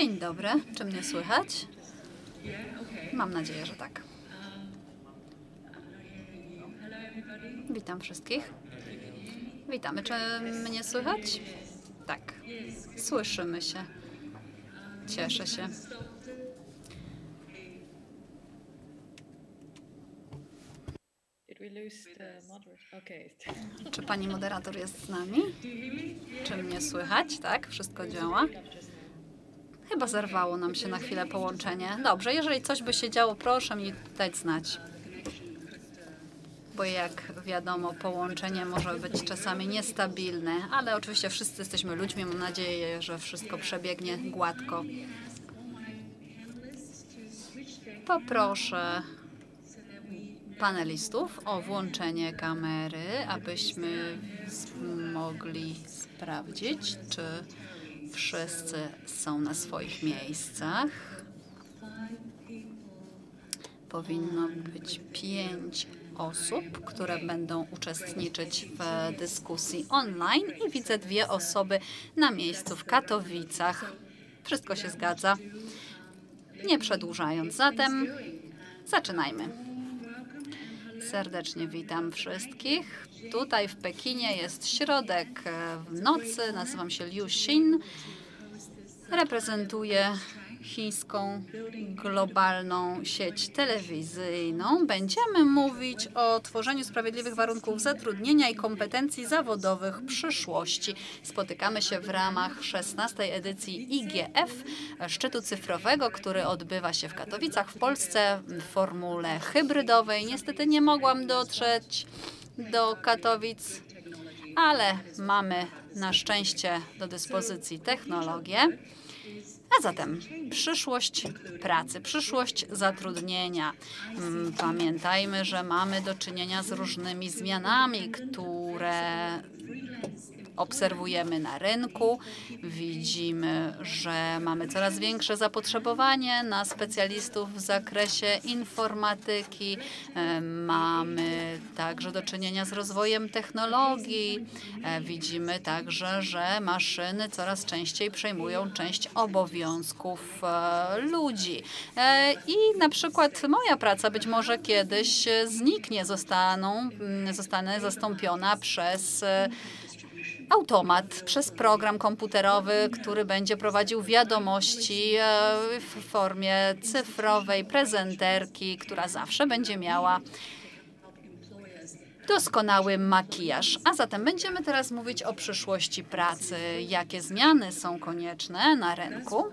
Dzień dobry, czy mnie słychać? Mam nadzieję, że tak. Witam wszystkich. Witamy, czy mnie słychać? Tak, słyszymy się. Cieszę się. Czy pani moderator jest z nami? Czy mnie słychać? Tak, wszystko działa. Chyba zerwało nam się na chwilę połączenie. Dobrze, jeżeli coś by się działo, proszę mi dać znać. Bo jak wiadomo, połączenie może być czasami niestabilne, ale oczywiście wszyscy jesteśmy ludźmi. Mam nadzieję, że wszystko przebiegnie gładko. Poproszę panelistów o włączenie kamery, abyśmy mogli sprawdzić, czy wszyscy są na swoich miejscach. Powinno być pięć osób, które będą uczestniczyć w dyskusji online i widzę dwie osoby na miejscu w Katowicach. Wszystko się zgadza. Nie przedłużając zatem, zaczynajmy. Serdecznie witam wszystkich. Tutaj w Pekinie jest środek w nocy. Nazywam się Liu Xin. Reprezentuję chińską globalną sieć telewizyjną. Będziemy mówić o tworzeniu sprawiedliwych warunków zatrudnienia i kompetencji zawodowych przyszłości. Spotykamy się w ramach 16. edycji IGF, szczytu cyfrowego, który odbywa się w Katowicach w Polsce w formule hybrydowej. Niestety nie mogłam dotrzeć do Katowic, ale mamy na szczęście do dyspozycji technologię. A zatem przyszłość pracy, przyszłość zatrudnienia. Mm, Pamiętajmy, że mamy do czynienia z różnymi zmianami, które obserwujemy na rynku. Widzimy, że mamy coraz większe zapotrzebowanie na specjalistów w zakresie informatyki. E, Mamy także do czynienia z rozwojem technologii. E, Widzimy także, że maszyny coraz częściej przejmują część obowiązków e, ludzi. I na przykład moja praca być może kiedyś zniknie, zostaną, zostanę zastąpiona przez automat przez program komputerowy, który będzie prowadził wiadomości e, w formie cyfrowej, prezenterki, która zawsze będzie miała doskonały makijaż. A zatem będziemy teraz mówić o przyszłości pracy, jakie zmiany są konieczne na rynku.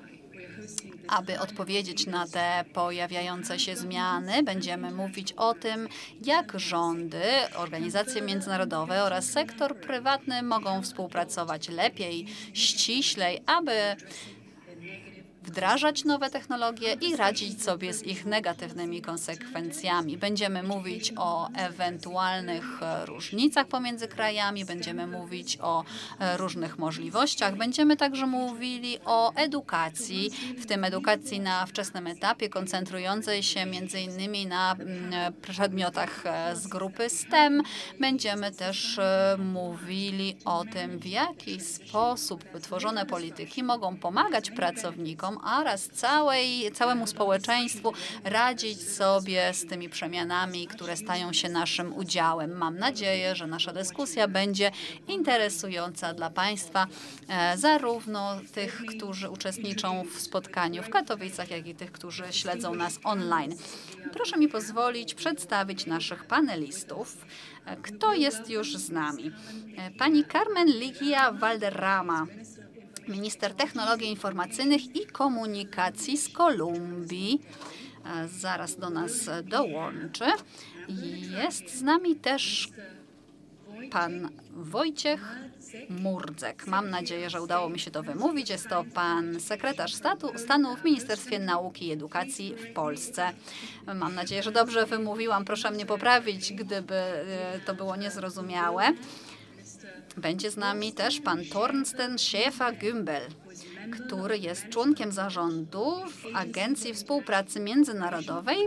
Aby odpowiedzieć na te pojawiające się zmiany, będziemy mówić o tym, jak rządy, organizacje międzynarodowe oraz sektor prywatny mogą współpracować lepiej, ściślej, aby wdrażać nowe technologie i radzić sobie z ich negatywnymi konsekwencjami. Będziemy mówić o ewentualnych różnicach pomiędzy krajami, będziemy mówić o różnych możliwościach, będziemy także mówili o edukacji, w tym edukacji na wczesnym etapie, koncentrującej się między innymi na mm, przedmiotach e, z grupy STEM. Będziemy też e, mówili o tym, w jaki sposób wytworzone polityki mogą pomagać pracownikom oraz całej, całemu społeczeństwu radzić sobie z tymi przemianami, które stają się naszym udziałem. Mam nadzieję, że nasza dyskusja będzie interesująca dla Państwa, e, zarówno tych, którzy uczestniczą w spotkaniu w Katowicach, jak i tych, którzy śledzą nas online. Proszę mi pozwolić przedstawić naszych panelistów. E, Kto jest już z nami? E, Pani Carmen Ligia Valderrama, minister technologii informacyjnych i komunikacji z Kolumbii. E, Zaraz do nas dołączy. Jest z nami też pan Wojciech Murdzek. Mam nadzieję, że udało mi się to wymówić. Jest to pan sekretarz statu, stanu w Ministerstwie Nauki i Edukacji w Polsce. Mam nadzieję, że dobrze wymówiłam. Proszę mnie poprawić, gdyby e, to było niezrozumiałe. Będzie z nami też pan Tornsten Schäfer-Gümbel, który jest członkiem zarządu w Agencji Współpracy Międzynarodowej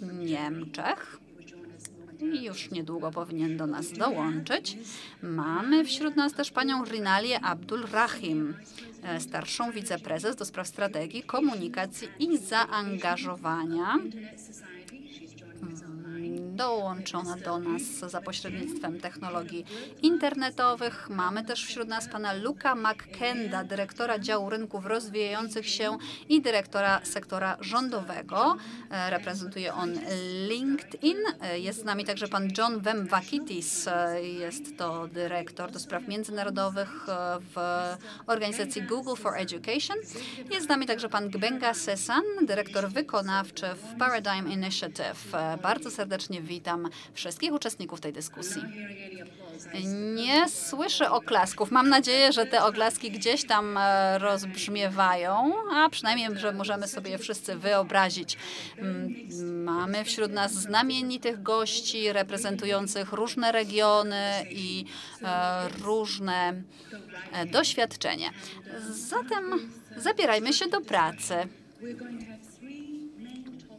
w Niemczech i już niedługo powinien do nas dołączyć. Mamy wśród nas też panią Rinalię Abdul Rahim, e, starszą wiceprezes do spraw strategii, komunikacji i zaangażowania dołączona do nas za pośrednictwem technologii internetowych. Mamy też wśród nas pana Luka McKenda, dyrektora działu rynków rozwijających się i dyrektora sektora rządowego. E, reprezentuje on LinkedIn. E, jest z nami także pan John Vemvakitis, e, jest to dyrektor do spraw międzynarodowych w organizacji Google for Education. Jest z nami także pan Gbenga Sesan, dyrektor wykonawczy w Paradigm Initiative. Bardzo serdecznie witam wszystkich uczestników tej dyskusji. Nie słyszę oklasków. Mam nadzieję, że te oklaski gdzieś tam e, rozbrzmiewają, a przynajmniej, że możemy sobie je wszyscy wyobrazić. Mm, mamy wśród nas znamienitych gości reprezentujących różne regiony i e, różne e, doświadczenie. Zatem zabierajmy się do pracy.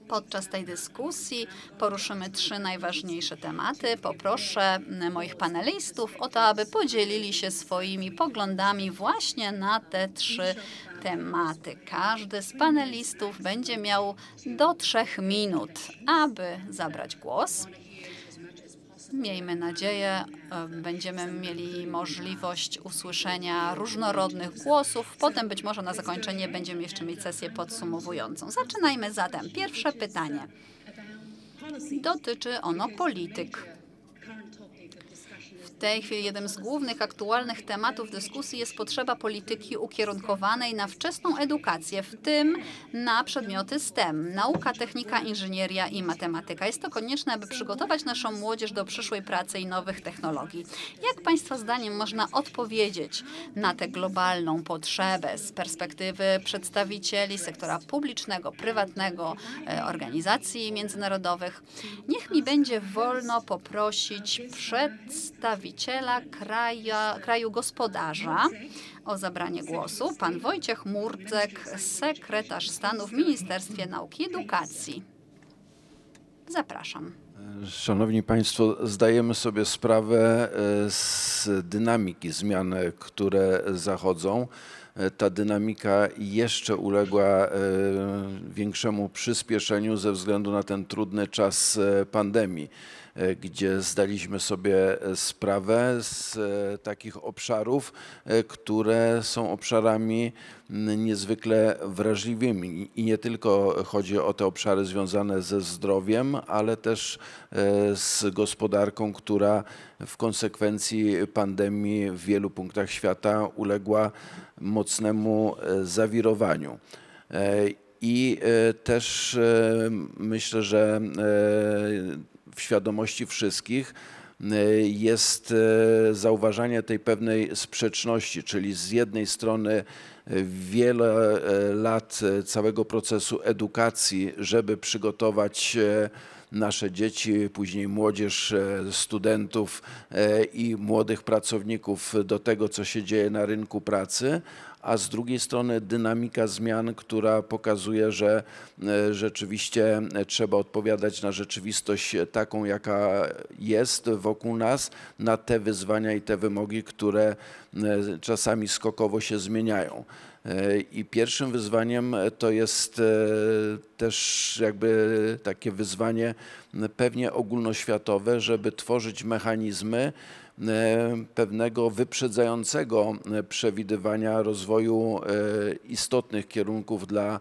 Podczas tej dyskusji poruszymy trzy najważniejsze tematy. Poproszę moich panelistów o to, aby podzielili się swoimi poglądami właśnie na te trzy tematy. Każdy z panelistów będzie miał do trzech minut, aby zabrać głos. Miejmy nadzieję, e, będziemy mieli możliwość usłyszenia różnorodnych głosów. Potem być może na zakończenie będziemy jeszcze mieć sesję podsumowującą. Zaczynajmy zatem. Pierwsze pytanie. Dotyczy ono polityk tej chwili jednym z głównych aktualnych tematów dyskusji jest potrzeba polityki ukierunkowanej na wczesną edukację, w tym na przedmioty STEM, nauka, technika, inżynieria i matematyka. Jest to konieczne, aby przygotować naszą młodzież do przyszłej pracy i nowych technologii. Jak Państwa zdaniem można odpowiedzieć na tę globalną potrzebę z perspektywy przedstawicieli sektora publicznego, prywatnego, e, organizacji międzynarodowych? Niech mi będzie wolno poprosić przedstawicieli przedstawiciela kraja, kraju gospodarza o zabranie głosu, pan Wojciech Murdzek, sekretarz stanu w Ministerstwie Nauki i Edukacji. Zapraszam. Szanowni Państwo, zdajemy sobie sprawę e, z dynamiki zmian, które zachodzą. E, ta dynamika jeszcze uległa e, większemu przyspieszeniu ze względu na ten trudny czas pandemii. E, gdzie zdaliśmy sobie e, sprawę z e, takich obszarów, które są obszarami niezwykle wrażliwymi. I nie tylko chodzi o te obszary związane ze zdrowiem, ale też z gospodarką, która w konsekwencji pandemii w wielu punktach świata uległa mocnemu zawirowaniu. I też myślę, że w świadomości wszystkich e, jest e, zauważanie tej pewnej sprzeczności, czyli z jednej strony e, wiele lat całego procesu edukacji, żeby przygotować nasze dzieci, później młodzież, studentów i młodych pracowników do tego, co się dzieje na rynku pracy, a z drugiej strony dynamika zmian, która pokazuje, że e, rzeczywiście e, trzeba odpowiadać na rzeczywistość taką, jaka jest wokół nas, na te wyzwania i te wymogi, które e, czasami skokowo się zmieniają. I pierwszym wyzwaniem to jest też jakby takie wyzwanie pewnie ogólnoświatowe, żeby tworzyć mechanizmy, pewnego wyprzedzającego e, przewidywania rozwoju e, istotnych kierunków dla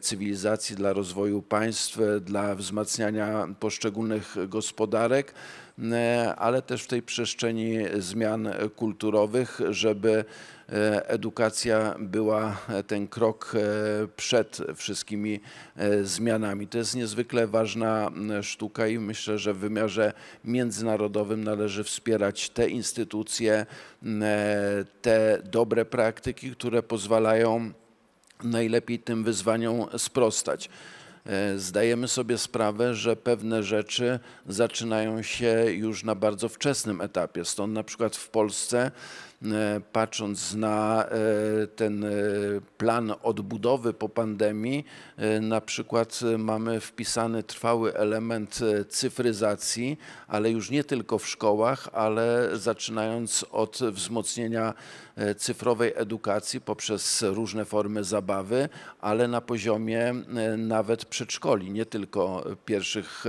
cywilizacji, dla rozwoju państw, dla wzmacniania poszczególnych gospodarek e, ale też w tej przestrzeni zmian kulturowych, żeby e, edukacja była ten krok e, przed wszystkimi zmianami. To jest niezwykle ważna sztuka i myślę, że w wymiarze międzynarodowym należy wspierać te instytucje, te dobre praktyki, które pozwalają najlepiej tym wyzwaniom sprostać. E, zdajemy sobie sprawę, że pewne rzeczy zaczynają się już na bardzo wczesnym etapie. Stąd na przykład w Polsce E, patrząc na e, ten e, plan odbudowy po pandemii, na przykład mamy wpisany trwały element cyfryzacji, ale już nie tylko w szkołach, ale zaczynając od wzmocnienia cyfrowej edukacji poprzez różne formy zabawy, ale na poziomie nawet przedszkoli, nie tylko pierwszych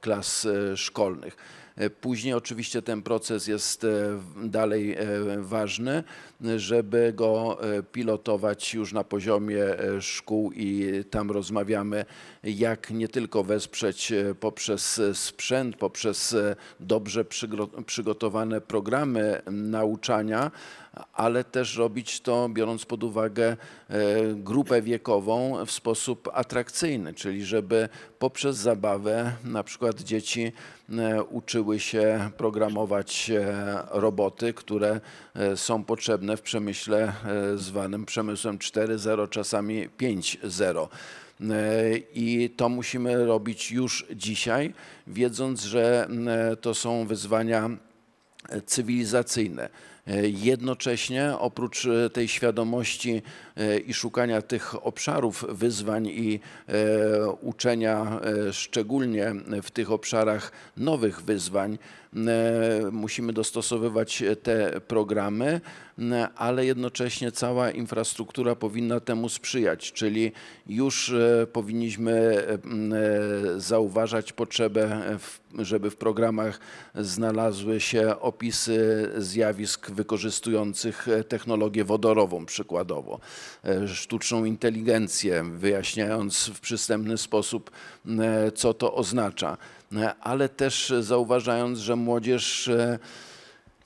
klas szkolnych. E, później oczywiście ten proces jest e, dalej e, ważny, żeby go pilotować już na poziomie szkół i tam rozmawiamy, jak nie tylko wesprzeć poprzez sprzęt, poprzez dobrze przygotowane programy nauczania, ale też robić to biorąc pod uwagę grupę wiekową w sposób atrakcyjny, czyli żeby poprzez zabawę na przykład dzieci E, uczyły się programować e, roboty, które e, są potrzebne w przemyśle zwanym przemysłem 4.0, czasami 5.0. I to musimy robić już dzisiaj, wiedząc, że to są wyzwania cywilizacyjne. Jednocześnie oprócz tej świadomości i szukania tych obszarów wyzwań i uczenia szczególnie w tych obszarach nowych wyzwań, musimy dostosowywać te programy, ale jednocześnie cała infrastruktura powinna temu sprzyjać, czyli już powinniśmy zauważać potrzebę, żeby w programach znalazły się opisy zjawisk wykorzystujących technologię wodorową przykładowo, sztuczną inteligencję, wyjaśniając w przystępny sposób, co to oznacza, ale też zauważając, że młodzież e,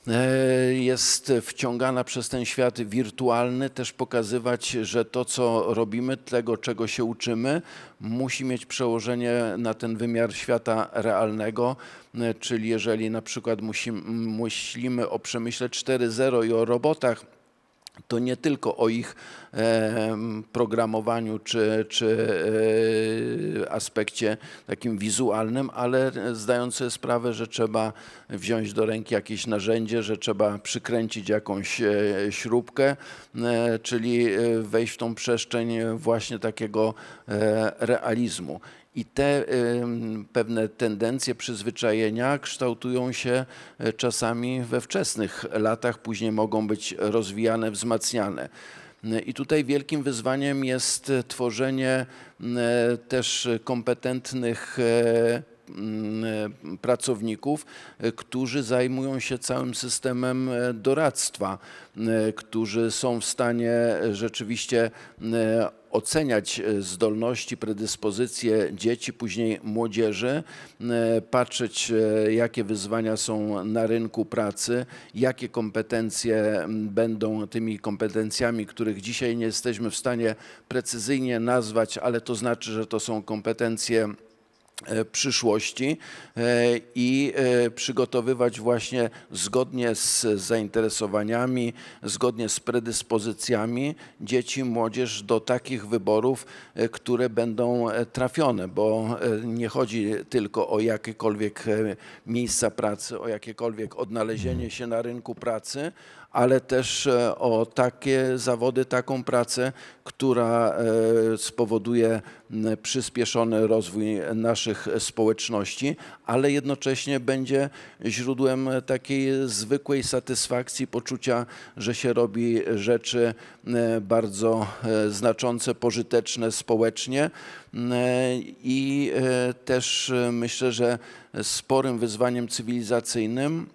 e, jest wciągana przez ten świat wirtualny, też pokazywać, że to, co robimy, tego, czego się uczymy, musi mieć przełożenie na ten wymiar świata realnego, e, czyli jeżeli na przykład musimy, myślimy o przemyśle 4.0 i o robotach, to nie tylko o ich programowaniu czy, czy e, aspekcie takim wizualnym, ale zdając sobie sprawę, że trzeba wziąć do ręki jakieś narzędzie, że trzeba przykręcić jakąś e, śrubkę, e, czyli wejść w tą przestrzeń właśnie takiego realizmu. I te pewne tendencje przyzwyczajenia kształtują się e, czasami we wczesnych latach, później mogą być rozwijane, wzmacniane. I tutaj wielkim wyzwaniem jest tworzenie też kompetentnych e, pracowników, e, którzy zajmują się całym systemem doradztwa, którzy są w stanie rzeczywiście oceniać e, zdolności, predyspozycje dzieci, później młodzieży, e, patrzeć, e, jakie wyzwania są na rynku pracy, jakie kompetencje będą tymi kompetencjami, których dzisiaj nie jesteśmy w stanie precyzyjnie nazwać, ale to znaczy, że to są kompetencje przyszłości e, i e, przygotowywać właśnie zgodnie z zainteresowaniami, zgodnie z predyspozycjami dzieci, młodzież do takich wyborów, które będą trafione, bo nie chodzi tylko o jakiekolwiek miejsca pracy, o jakiekolwiek odnalezienie się na rynku pracy, ale też e, o takie zawody, taką pracę, która e, spowoduje przyspieszony rozwój naszych społeczności, ale jednocześnie będzie źródłem takiej zwykłej satysfakcji, poczucia, że się robi rzeczy bardzo e, znaczące, pożyteczne społecznie. I też myślę, że sporym wyzwaniem cywilizacyjnym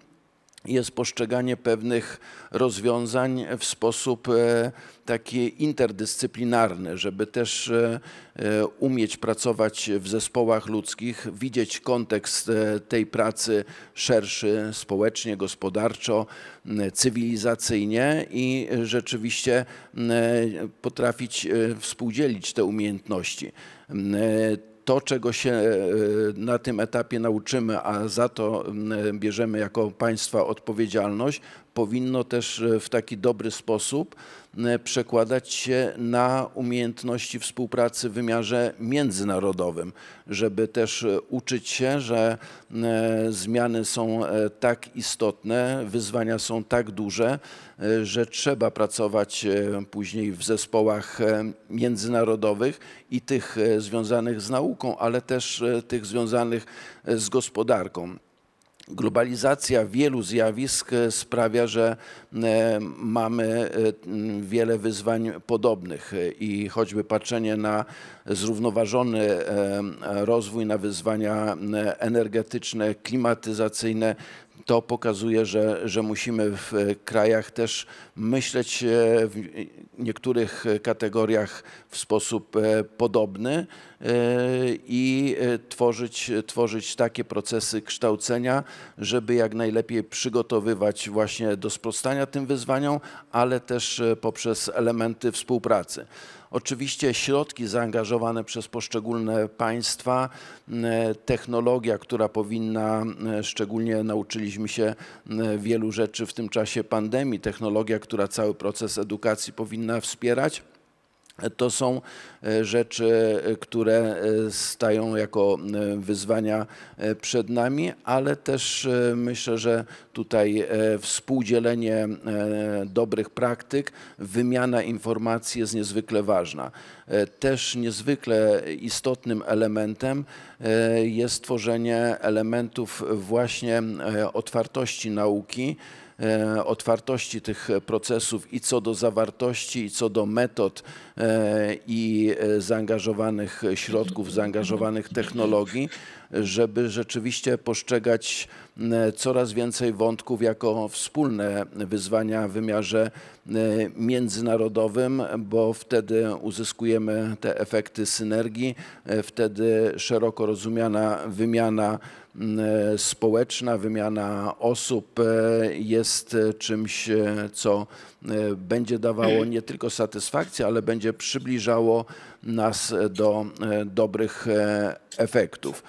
jest postrzeganie pewnych rozwiązań w sposób e, taki interdyscyplinarny, żeby też e, e, umieć pracować w zespołach ludzkich, widzieć kontekst tej pracy szerszy społecznie, gospodarczo, cywilizacyjnie i rzeczywiście potrafić współdzielić te umiejętności to, czego się e, na tym etapie nauczymy, a za to bierzemy jako państwa odpowiedzialność, powinno też e, w taki dobry sposób przekładać się na umiejętności współpracy w wymiarze międzynarodowym, żeby też e, uczyć się, że zmiany są tak istotne, wyzwania są tak duże, że trzeba pracować później w zespołach międzynarodowych i tych związanych z nauką, ale też tych związanych z gospodarką. Globalizacja wielu zjawisk e, sprawia, że e, mamy e, wiele wyzwań podobnych. I choćby patrzenie na zrównoważony rozwój, na wyzwania energetyczne, klimatyzacyjne, to pokazuje, że, że musimy w krajach też myśleć w niektórych kategoriach w sposób podobny i tworzyć, tworzyć takie procesy kształcenia, żeby jak najlepiej przygotowywać właśnie do sprostania tym wyzwaniom, ale też poprzez elementy współpracy. Oczywiście środki zaangażowane przez poszczególne państwa, technologia, która powinna, szczególnie nauczyliśmy się wielu rzeczy w tym czasie pandemii, technologia, która cały proces edukacji powinna wspierać. To są e, rzeczy, e, które e, stają jako wyzwania przed nami, ale też myślę, że tutaj współdzielenie dobrych praktyk, wymiana informacji jest niezwykle ważna. Też niezwykle istotnym elementem jest tworzenie elementów właśnie otwartości nauki, otwartości tych procesów i co do zawartości, i co do metod e, i e, zaangażowanych środków, zaangażowanych technologii, żeby rzeczywiście postrzegać coraz więcej wątków jako wspólne wyzwania w wymiarze międzynarodowym, bo wtedy uzyskujemy te efekty synergii, wtedy szeroko rozumiana wymiana E, społeczna, wymiana osób e, jest czymś, e, co będzie dawało nie tylko satysfakcję, ale będzie przybliżało nas do dobrych efektów.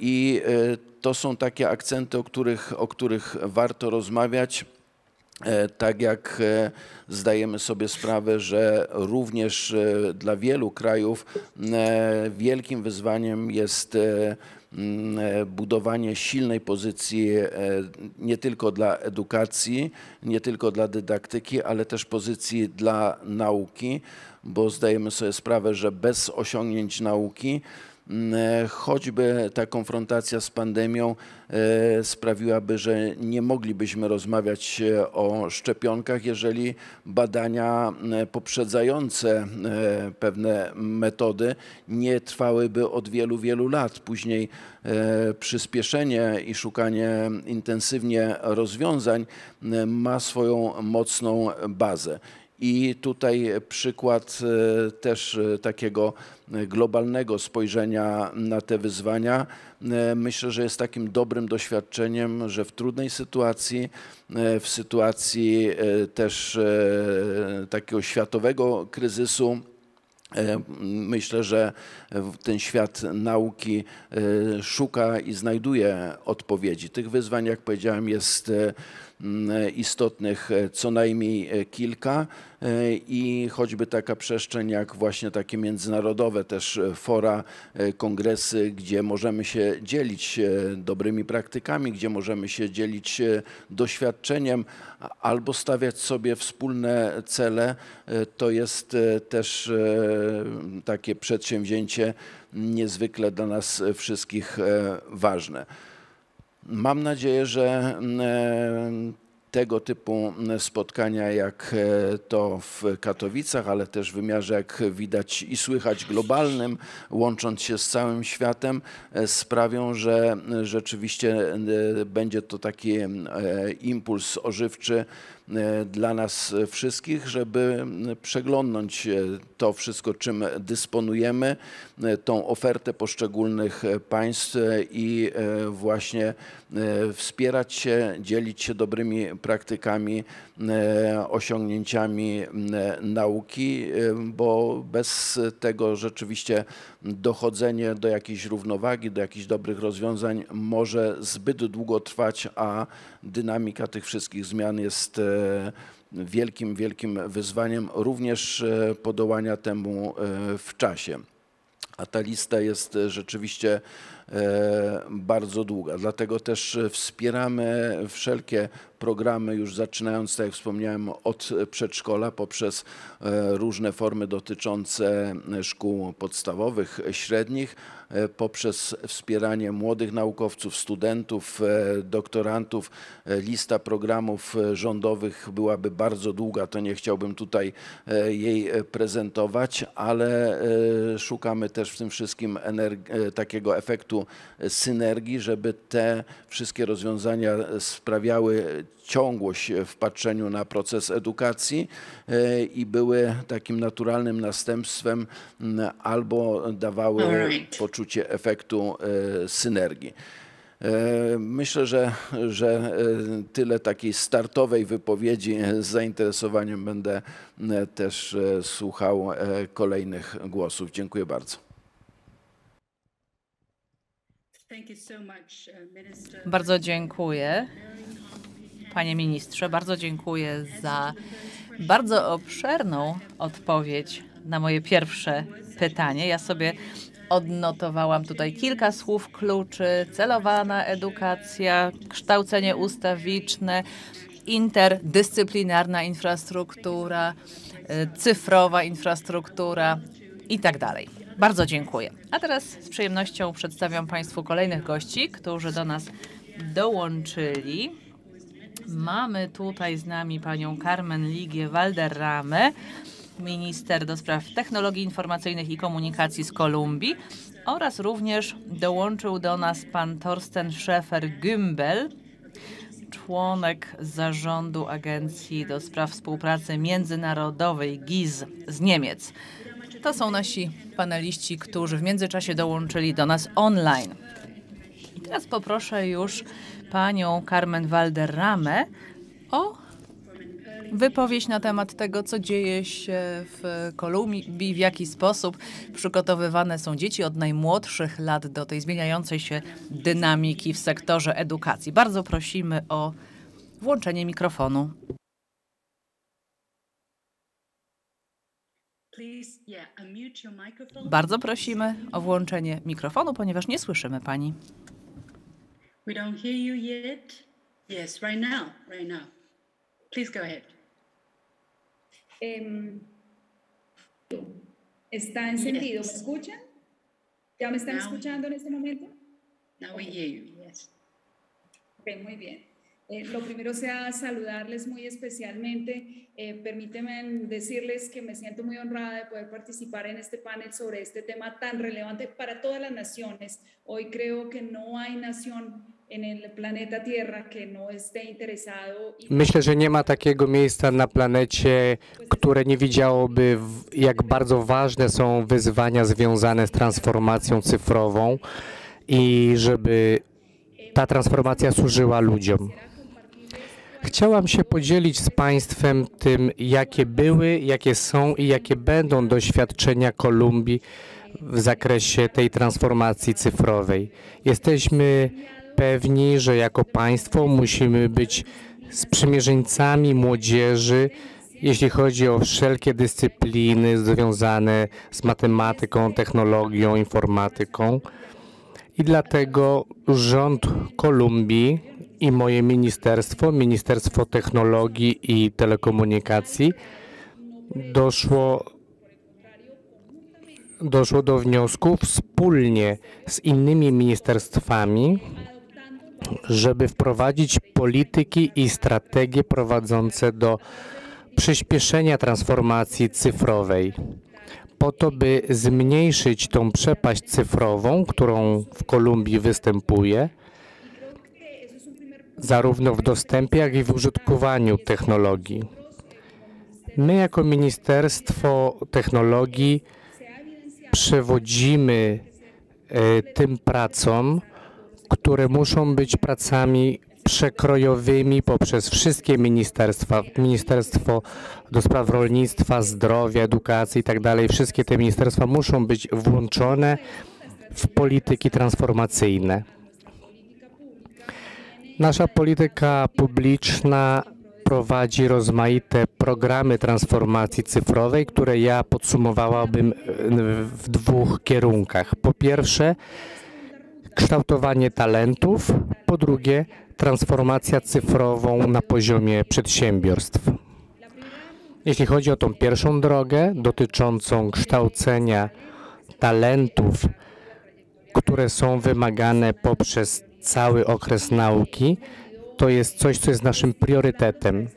I to są takie akcenty, o których, o których warto rozmawiać. Tak jak zdajemy sobie sprawę, że również dla wielu krajów wielkim wyzwaniem jest e, budowanie silnej pozycji e, nie tylko dla edukacji, nie tylko dla dydaktyki, ale też pozycji dla nauki, bo zdajemy sobie sprawę, że bez osiągnięć nauki Mm, e, choćby ta konfrontacja z pandemią e, sprawiłaby, że nie moglibyśmy rozmawiać e, o szczepionkach, jeżeli badania poprzedzające pewne metody nie trwałyby od wielu, wielu lat. Później przyspieszenie i szukanie intensywnie rozwiązań ma swoją mocną bazę. I tutaj przykład e, też e, takiego globalnego spojrzenia na te wyzwania e, myślę, że jest takim dobrym doświadczeniem, że w trudnej sytuacji, w sytuacji też takiego światowego kryzysu, Myślę, że ten świat nauki szuka i znajduje odpowiedzi. Tych wyzwań, jak powiedziałem, jest istotnych co najmniej kilka. E, i choćby taka przestrzeń jak właśnie takie międzynarodowe też e, fora, e, kongresy, gdzie możemy się dzielić dobrymi praktykami, gdzie możemy się dzielić doświadczeniem albo stawiać sobie wspólne cele, to jest też takie przedsięwzięcie niezwykle dla nas wszystkich ważne. Mam nadzieję, że tego typu spotkania jak e, to w Katowicach, ale też w wymiarze, jak widać i słychać globalnym, łącząc się z całym światem, e, sprawią, że rzeczywiście będzie to taki impuls ożywczy E, dla nas wszystkich, żeby przeglądnąć e, to wszystko, czym dysponujemy, e, tą ofertę poszczególnych państw i właśnie wspierać się, dzielić się dobrymi praktykami, osiągnięciami nauki, bo bez tego rzeczywiście dochodzenie do jakiejś równowagi, do jakichś dobrych rozwiązań może zbyt długo trwać, a dynamika tych wszystkich zmian jest e, wielkim, wielkim wyzwaniem, również e, podołania temu e, w czasie. A ta lista jest rzeczywiście bardzo długa. Dlatego też wspieramy wszelkie programy, już zaczynając, tak jak wspomniałem, od przedszkola poprzez różne formy dotyczące szkół podstawowych, średnich, E, poprzez wspieranie młodych naukowców, studentów, e, doktorantów. E, lista programów rządowych byłaby bardzo długa, to nie chciałbym tutaj jej prezentować, ale szukamy też w tym wszystkim takiego efektu synergii, żeby te wszystkie rozwiązania sprawiały ciągłość w patrzeniu na proces edukacji e, i były takim naturalnym następstwem albo dawały poczucie efektu e, synergii. E, myślę, że, że tyle takiej startowej wypowiedzi. Z zainteresowaniem będę też słuchał kolejnych głosów. Dziękuję bardzo. Bardzo dziękuję. Panie ministrze, bardzo dziękuję za bardzo obszerną odpowiedź na moje pierwsze pytanie. Ja sobie odnotowałam tutaj kilka słów kluczy: celowana edukacja, kształcenie ustawiczne, interdyscyplinarna infrastruktura, y, cyfrowa infrastruktura i tak dalej. Bardzo dziękuję. A teraz z przyjemnością przedstawiam Państwu kolejnych gości, którzy do nas dołączyli. Mamy tutaj z nami panią Carmen Ligie Valderrame, minister do spraw technologii informacyjnych i komunikacji z Kolumbii oraz również dołączył do nas pan Torsten Schäfer-Gümbel, członek zarządu Agencji do Spraw Współpracy Międzynarodowej GIZ z Niemiec. To są nasi paneliści, którzy w międzyczasie dołączyli do nas online. I teraz poproszę już panią Carmen Valderrame o wypowiedź na temat tego, co dzieje się w Kolumbii, w jaki sposób przygotowywane są dzieci od najmłodszych lat do tej zmieniającej się dynamiki w sektorze edukacji. Bardzo prosimy o włączenie mikrofonu. Bardzo prosimy o włączenie mikrofonu, ponieważ nie słyszymy pani. We don't hear you yet. Yes, right now, right now. Please go ahead. Um, está encendido. Yes. ¿Me escuchan? ¿Ya me están now, escuchando en este momento? Now we hear you, yes. Ok, muy bien. Eh, lo primero sea saludarles muy especialmente. Eh, permíteme decirles que me siento muy honrada de poder participar en este panel sobre este tema tan relevante para todas las naciones. Hoy creo que no hay nación Myślę, że nie ma takiego miejsca na planecie, które nie widziałoby, jak bardzo ważne są wyzwania związane z transformacją cyfrową i żeby ta transformacja służyła ludziom. Chciałam się podzielić z Państwem tym, jakie były, jakie są i jakie będą doświadczenia Kolumbii w zakresie tej transformacji cyfrowej. Jesteśmy pewni, że jako państwo musimy być sprzymierzeńcami młodzieży, jeśli chodzi o wszelkie dyscypliny związane z matematyką, technologią, informatyką. I dlatego rząd Kolumbii i moje ministerstwo, Ministerstwo Technologii i Telekomunikacji, doszło, doszło do wniosku wspólnie z innymi ministerstwami, żeby wprowadzić polityki i strategie prowadzące do przyspieszenia transformacji cyfrowej, po to, by zmniejszyć tą przepaść cyfrową, którą w Kolumbii występuje, zarówno w dostępie, jak i w użytkowaniu technologii. My jako Ministerstwo Technologii przewodzimy e, tym pracom, które muszą być pracami przekrojowymi poprzez wszystkie ministerstwa, Ministerstwo do Spraw Rolnictwa, Zdrowia, Edukacji i tak. Wszystkie te ministerstwa muszą być włączone w polityki transformacyjne. Nasza polityka publiczna prowadzi rozmaite programy transformacji cyfrowej, które ja podsumowałabym w dwóch kierunkach. Po pierwsze, kształtowanie talentów, po drugie, transformacja cyfrową na poziomie przedsiębiorstw. Jeśli chodzi o tą pierwszą drogę dotyczącą kształcenia talentów, które są wymagane poprzez cały okres nauki, to jest coś, co jest naszym priorytetem.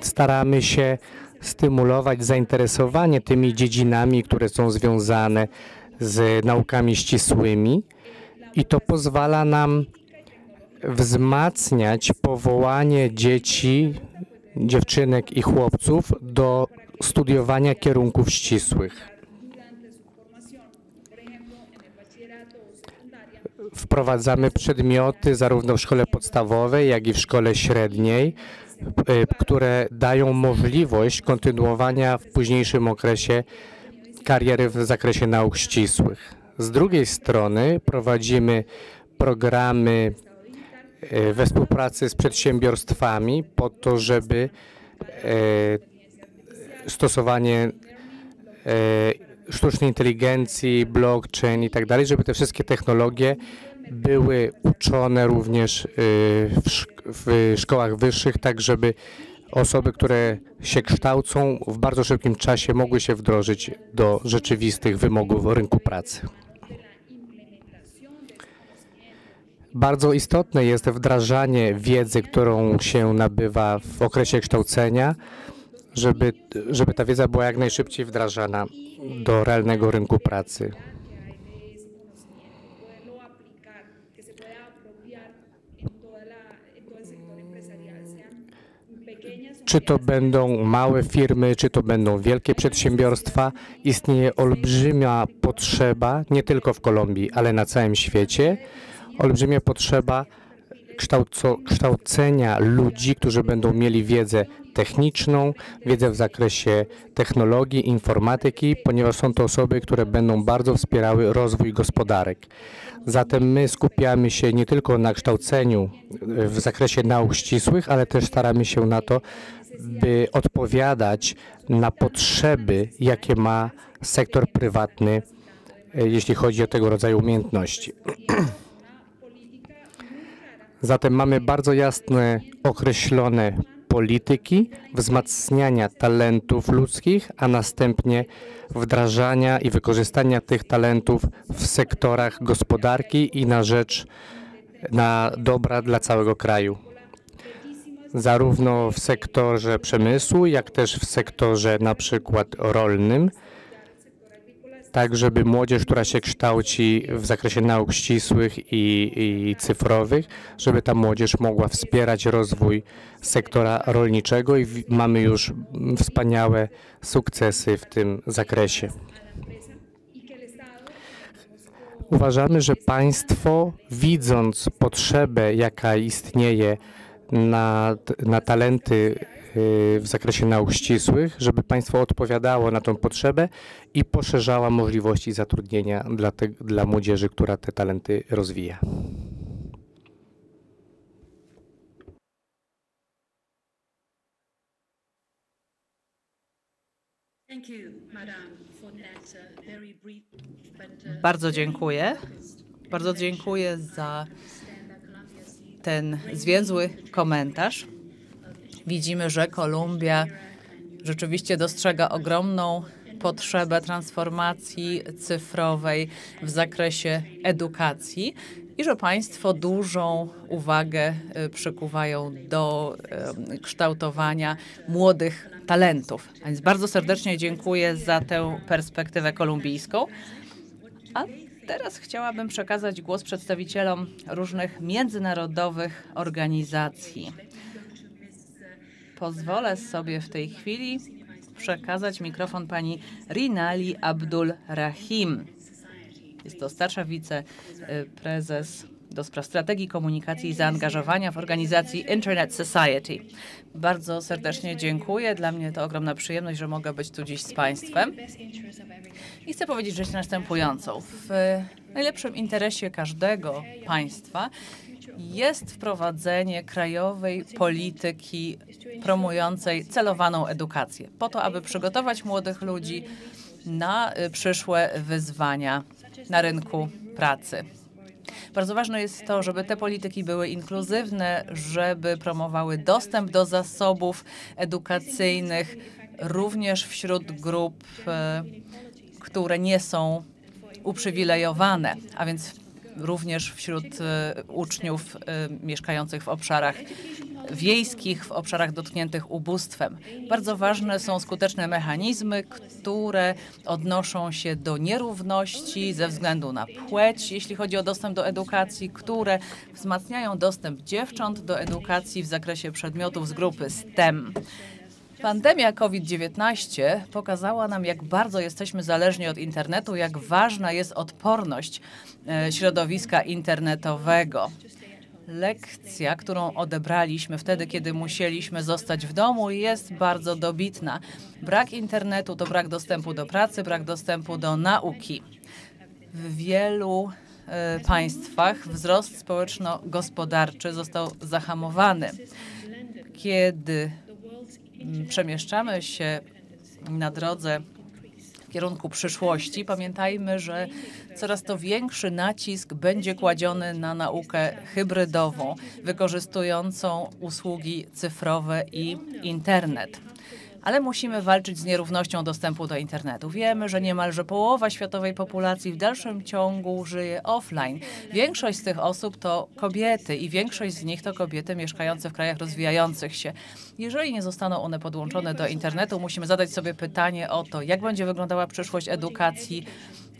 Staramy się stymulować zainteresowanie tymi dziedzinami, które są związane z naukami ścisłymi i to pozwala nam wzmacniać powołanie dzieci, dziewczynek i chłopców do studiowania kierunków ścisłych. Wprowadzamy przedmioty zarówno w szkole podstawowej, jak i w szkole średniej, y, które dają możliwość kontynuowania w późniejszym okresie kariery w zakresie nauk ścisłych. Z drugiej strony prowadzimy programy e, we współpracy z przedsiębiorstwami po to, żeby e, stosowanie e, sztucznej inteligencji, blockchain i tak dalej, żeby te wszystkie technologie były uczone również w, szkołach wyższych, tak żeby osoby, które się kształcą w bardzo szybkim czasie mogły się wdrożyć do rzeczywistych wymogów rynku pracy. Bardzo istotne jest wdrażanie wiedzy, którą się nabywa w okresie kształcenia, żeby, żeby ta wiedza była jak najszybciej wdrażana do realnego rynku pracy. Czy to będą małe firmy, czy to będą wielkie przedsiębiorstwa, istnieje olbrzymia potrzeba, nie tylko w Kolumbii, ale na całym świecie, olbrzymia potrzeba kształcenia ludzi, którzy będą mieli wiedzę techniczną, wiedzę w zakresie technologii, informatyki, ponieważ są to osoby, które będą bardzo wspierały rozwój gospodarek. Zatem my skupiamy się nie tylko na kształceniu w zakresie nauk ścisłych, ale też staramy się na to, by odpowiadać na potrzeby, jakie ma sektor prywatny, jeśli chodzi o tego rodzaju umiejętności. Zatem mamy bardzo jasne, określone polityki wzmacniania talentów ludzkich, a następnie wdrażania i wykorzystania tych talentów w sektorach gospodarki i na rzecz, na dobra dla całego kraju. Zarówno w sektorze przemysłu, jak też w sektorze na przykład rolnym, tak żeby młodzież, która się kształci w zakresie nauk ścisłych i, i, cyfrowych, żeby ta młodzież mogła wspierać rozwój sektora rolniczego i mamy już wspaniałe sukcesy w tym zakresie. Uważamy, że państwo, widząc potrzebę, jaka istnieje na, na talenty w zakresie nauk ścisłych, żeby państwo odpowiadało na tą potrzebę i poszerzała możliwości zatrudnienia dla, te, dla młodzieży, która te talenty rozwija. Bardzo dziękuję. Bardzo dziękuję za ten zwięzły komentarz. Widzimy, że Kolumbia rzeczywiście dostrzega ogromną potrzebę transformacji cyfrowej w zakresie edukacji i że Państwo dużą uwagę y, przykuwają do y, kształtowania młodych talentów. A więc bardzo serdecznie dziękuję za tę perspektywę kolumbijską. A teraz chciałabym przekazać głos przedstawicielom różnych międzynarodowych organizacji. Pozwolę sobie w tej chwili przekazać mikrofon pani Rinali Abdul Rahim. Jest to starsza wiceprezes do spraw strategii komunikacji i zaangażowania w organizacji Internet Society. Bardzo serdecznie dziękuję. Dla mnie to ogromna przyjemność, że mogę być tu dziś z Państwem. I chcę powiedzieć rzecz następującą. W najlepszym interesie każdego państwa jest wprowadzenie krajowej polityki promującej celowaną edukację, po to, aby przygotować młodych ludzi na y, przyszłe wyzwania na rynku pracy. Bardzo ważne jest to, żeby te polityki były inkluzywne, żeby promowały dostęp do zasobów edukacyjnych również wśród grup, y, które nie są uprzywilejowane, a więc również wśród y, uczniów mieszkających w obszarach wiejskich, w obszarach dotkniętych ubóstwem. Bardzo ważne są skuteczne mechanizmy, które odnoszą się do nierówności ze względu na płeć, jeśli chodzi o dostęp do edukacji, które wzmacniają dostęp dziewcząt do edukacji w zakresie przedmiotów z grupy STEM. Pandemia COVID-19 pokazała nam, jak bardzo jesteśmy zależni od internetu, jak ważna jest odporność e, środowiska internetowego lekcja, którą odebraliśmy wtedy, kiedy musieliśmy zostać w domu, jest bardzo dobitna. Brak internetu to brak dostępu do pracy, brak dostępu do nauki. W wielu y, państwach wzrost społeczno-gospodarczy został zahamowany. Kiedy mm, przemieszczamy się na drodze w kierunku przyszłości, pamiętajmy, że coraz to większy nacisk będzie kładziony na naukę hybrydową, wykorzystującą usługi cyfrowe i internet ale musimy walczyć z nierównością dostępu do internetu. Wiemy, że niemalże połowa światowej populacji w dalszym ciągu żyje offline. Większość z tych osób to kobiety i większość z nich to kobiety mieszkające w krajach rozwijających się. Jeżeli nie zostaną one podłączone do internetu, musimy zadać sobie pytanie o to, jak będzie wyglądała przyszłość edukacji,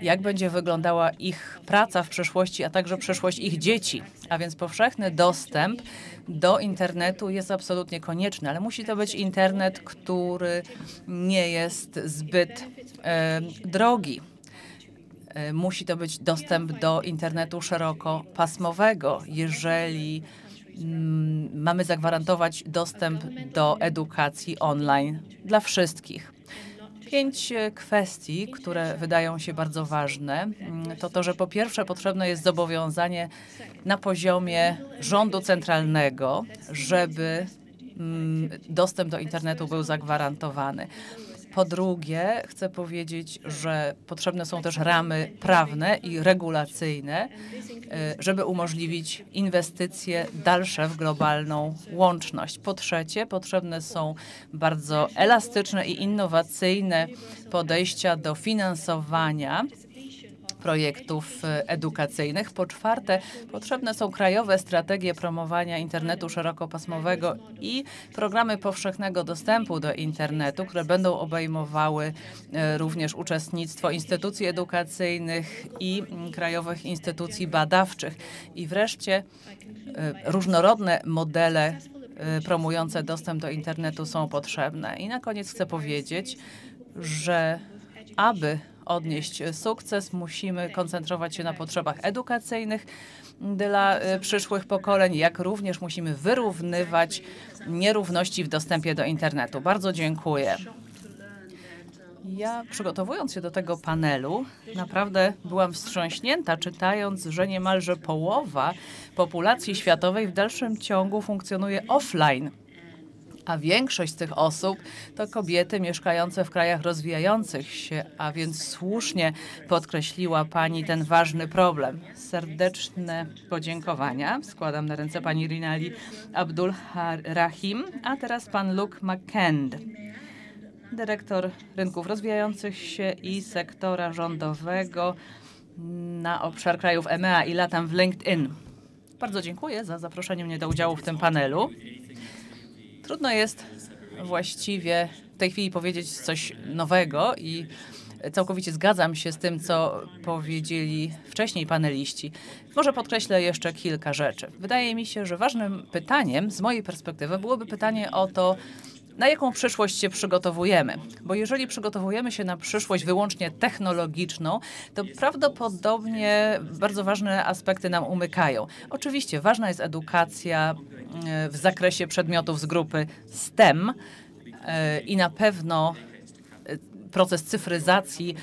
jak będzie wyglądała ich praca w przyszłości, a także przyszłość ich dzieci. A więc powszechny dostęp do internetu jest absolutnie konieczny, ale musi to być internet, który nie jest zbyt e, drogi. E, musi to być dostęp do internetu szerokopasmowego. Jeżeli mm, mamy zagwarantować dostęp do edukacji online dla wszystkich. Pięć e, kwestii, które wydają się bardzo ważne, mm, to to, że po pierwsze potrzebne jest zobowiązanie na poziomie rządu centralnego, żeby mm, dostęp do internetu był zagwarantowany. Po drugie, chcę powiedzieć, że potrzebne są też ramy prawne i regulacyjne, y, żeby umożliwić inwestycje dalsze w globalną łączność. Po trzecie, potrzebne są bardzo elastyczne i innowacyjne podejścia do finansowania projektów e, edukacyjnych. Po czwarte, potrzebne są krajowe strategie promowania internetu szerokopasmowego i programy powszechnego dostępu do internetu, które będą obejmowały e, również uczestnictwo instytucji edukacyjnych i krajowych instytucji badawczych. I wreszcie e, różnorodne modele promujące dostęp do internetu są potrzebne. I na koniec chcę powiedzieć, że aby odnieść sukces, musimy koncentrować się na potrzebach edukacyjnych dla y, przyszłych pokoleń, jak również musimy wyrównywać nierówności w dostępie do internetu. Bardzo dziękuję. Ja przygotowując się do tego panelu, naprawdę byłam wstrząśnięta, czytając, że niemalże połowa populacji światowej w dalszym ciągu funkcjonuje offline a większość z tych osób to kobiety mieszkające w krajach rozwijających się, a więc słusznie podkreśliła Pani ten ważny problem. Serdeczne podziękowania składam na ręce Pani Rinali Abdul Rahim, a teraz Pan Luke McKend dyrektor rynków rozwijających się i sektora rządowego na obszar krajów EMEA i latam w LinkedIn. Bardzo dziękuję za zaproszenie mnie do udziału w tym panelu. Trudno jest właściwie w tej chwili powiedzieć coś nowego i całkowicie zgadzam się z tym, co powiedzieli wcześniej paneliści. Może podkreślę jeszcze kilka rzeczy. Wydaje mi się, że ważnym pytaniem z mojej perspektywy byłoby pytanie o to, na jaką przyszłość się przygotowujemy. Bo jeżeli przygotowujemy się na przyszłość wyłącznie technologiczną, to prawdopodobnie bardzo ważne aspekty nam umykają. Oczywiście ważna jest edukacja e, w zakresie przedmiotów z grupy STEM e, i na pewno e, proces cyfryzacji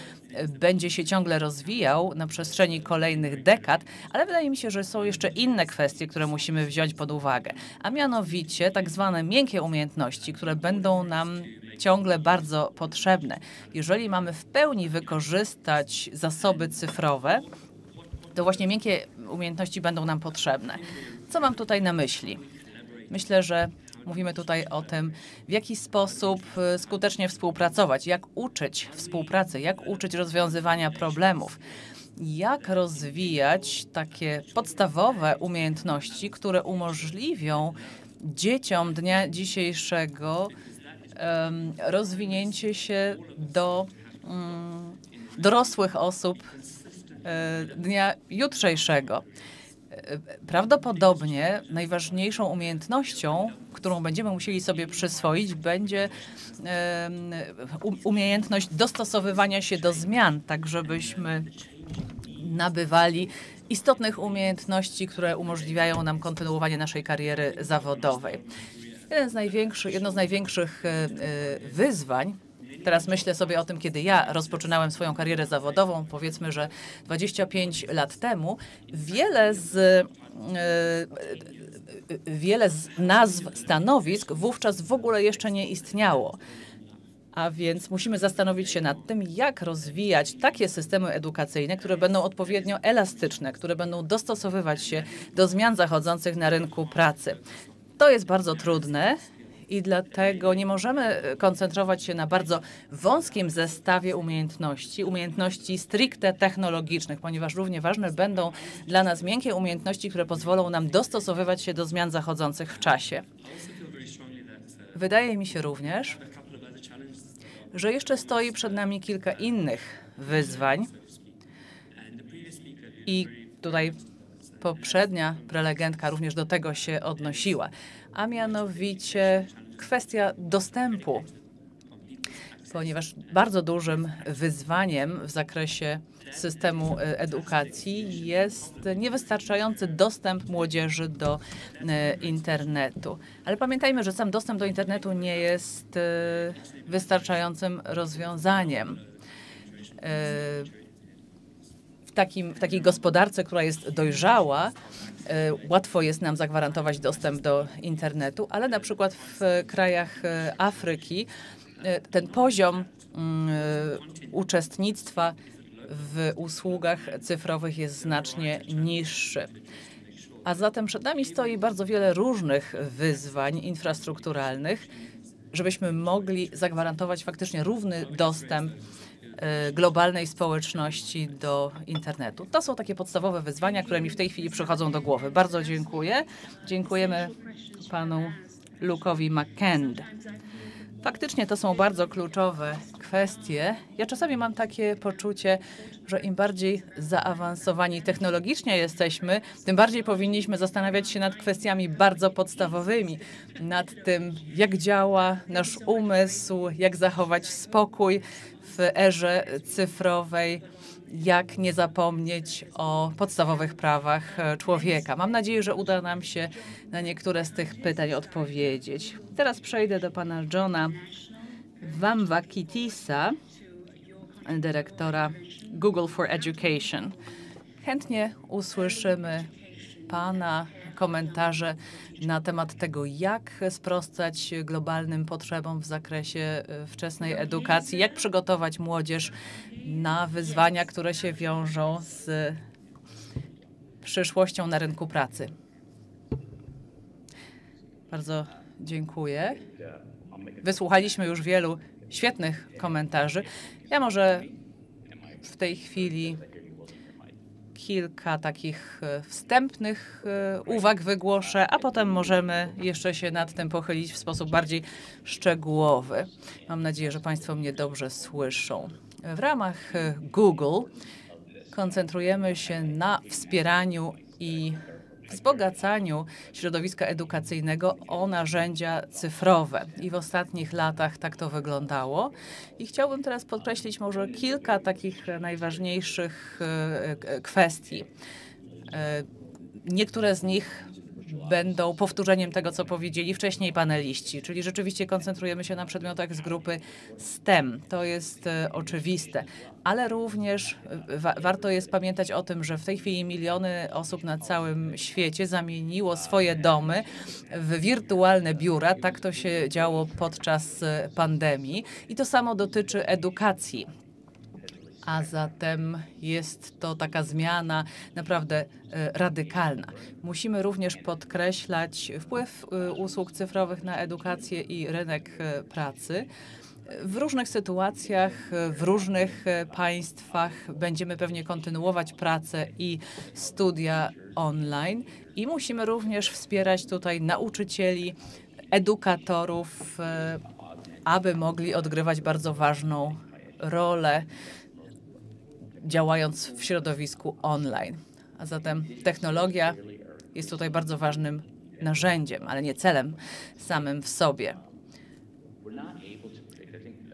będzie się ciągle rozwijał na przestrzeni kolejnych dekad, ale wydaje mi się, że są jeszcze inne kwestie, które musimy wziąć pod uwagę, a mianowicie tak zwane miękkie umiejętności, które będą nam ciągle bardzo potrzebne. Jeżeli mamy w pełni wykorzystać zasoby cyfrowe, to właśnie miękkie umiejętności będą nam potrzebne. Co mam tutaj na myśli? Myślę, że Mówimy tutaj o tym, w jaki sposób y, skutecznie współpracować, jak uczyć współpracy, jak uczyć rozwiązywania problemów jak rozwijać takie podstawowe umiejętności, które umożliwią dzieciom dnia dzisiejszego um, rozwinięcie się do um, dorosłych osób um, dnia jutrzejszego. Prawdopodobnie najważniejszą umiejętnością, którą będziemy musieli sobie przyswoić, będzie umiejętność dostosowywania się do zmian, tak żebyśmy nabywali istotnych umiejętności, które umożliwiają nam kontynuowanie naszej kariery zawodowej. Jeden z jedno z największych e, e, wyzwań Teraz myślę sobie o tym, kiedy ja rozpoczynałem swoją karierę zawodową, powiedzmy, że 25 lat temu, wiele z e, wiele z nazw stanowisk wówczas w ogóle jeszcze nie istniało. A więc musimy zastanowić się nad tym, jak rozwijać takie systemy edukacyjne, które będą odpowiednio elastyczne, które będą dostosowywać się do zmian zachodzących na rynku pracy. To jest bardzo trudne, i dlatego nie możemy koncentrować się na bardzo wąskim zestawie umiejętności, umiejętności stricte technologicznych, ponieważ równie ważne będą dla nas miękkie umiejętności, które pozwolą nam dostosowywać się do zmian zachodzących w czasie. Wydaje mi się również, że jeszcze stoi przed nami kilka innych wyzwań i tutaj poprzednia prelegentka również do tego się odnosiła a mianowicie kwestia dostępu, ponieważ bardzo dużym wyzwaniem w zakresie systemu e, edukacji jest niewystarczający dostęp młodzieży do e, internetu. Ale pamiętajmy, że sam dostęp do internetu nie jest e, wystarczającym rozwiązaniem. Takim, w takiej gospodarce, która jest dojrzała, E, łatwo jest nam zagwarantować dostęp do internetu, ale na przykład w krajach e, Afryki e, ten poziom mm, uczestnictwa w usługach cyfrowych jest znacznie niższy. A zatem przed nami stoi bardzo wiele różnych wyzwań infrastrukturalnych, żebyśmy mogli zagwarantować faktycznie równy dostęp globalnej społeczności do internetu. To są takie podstawowe wyzwania, które mi w tej chwili przychodzą do głowy. Bardzo dziękuję. Dziękujemy panu Luke'owi McKend. Faktycznie to są bardzo kluczowe kwestie. Ja czasami mam takie poczucie, że im bardziej zaawansowani technologicznie jesteśmy, tym bardziej powinniśmy zastanawiać się nad kwestiami bardzo podstawowymi, nad tym, jak działa nasz umysł, jak zachować spokój, w erze cyfrowej, jak nie zapomnieć o podstawowych prawach e, człowieka. Mam nadzieję, że uda nam się na niektóre z tych pytań odpowiedzieć. Teraz przejdę do pana Johna Wambakitisa, dyrektora Google for Education. Chętnie usłyszymy pana komentarze na temat tego, jak sprostać globalnym potrzebom w zakresie e, wczesnej edukacji, jak przygotować młodzież na wyzwania, które się wiążą z przyszłością na rynku pracy. Bardzo dziękuję. Wysłuchaliśmy już wielu świetnych komentarzy. Ja może w tej chwili kilka takich e, wstępnych e, uwag wygłoszę, a potem możemy jeszcze się nad tym pochylić w sposób bardziej szczegółowy. Mam nadzieję, że Państwo mnie dobrze słyszą. W ramach e, Google koncentrujemy się na wspieraniu i wzbogacaniu środowiska edukacyjnego o narzędzia cyfrowe. I w ostatnich latach tak to wyglądało. I chciałbym teraz podkreślić może kilka takich najważniejszych e, kwestii. E, niektóre z nich będą powtórzeniem tego, co powiedzieli wcześniej paneliści, czyli rzeczywiście koncentrujemy się na przedmiotach z grupy STEM. To jest e, oczywiste, ale również e, wa warto jest pamiętać o tym, że w tej chwili miliony osób na całym świecie zamieniło swoje domy w wirtualne biura. Tak to się działo podczas e, pandemii i to samo dotyczy edukacji a zatem jest to taka zmiana naprawdę e, radykalna. Musimy również podkreślać wpływ e, usług cyfrowych na edukację i rynek e, pracy. W różnych sytuacjach, w różnych państwach będziemy pewnie kontynuować pracę i studia online i musimy również wspierać tutaj nauczycieli, edukatorów, aby mogli odgrywać bardzo ważną rolę działając w środowisku online. A zatem technologia jest tutaj bardzo ważnym narzędziem, ale nie celem samym w sobie.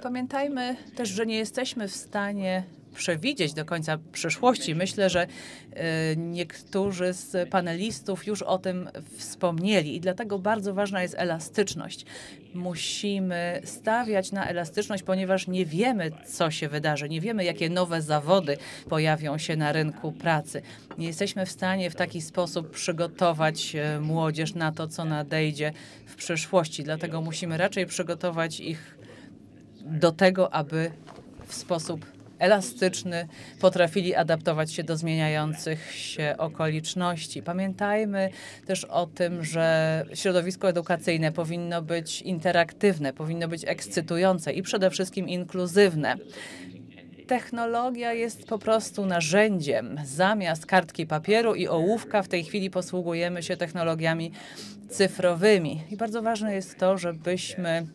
Pamiętajmy też, że nie jesteśmy w stanie przewidzieć do końca przyszłości. Myślę, że e, niektórzy z panelistów już o tym wspomnieli i dlatego bardzo ważna jest elastyczność. Musimy stawiać na elastyczność, ponieważ nie wiemy, co się wydarzy, nie wiemy, jakie nowe zawody pojawią się na rynku pracy. Nie jesteśmy w stanie w taki sposób przygotować e, młodzież na to, co nadejdzie w przyszłości. Dlatego musimy raczej przygotować ich do tego, aby w sposób elastyczny, potrafili adaptować się do zmieniających się okoliczności. Pamiętajmy też o tym, że środowisko edukacyjne powinno być interaktywne, powinno być ekscytujące i przede wszystkim inkluzywne technologia jest po prostu narzędziem. Zamiast kartki papieru i ołówka w tej chwili posługujemy się technologiami cyfrowymi. I bardzo ważne jest to, żebyśmy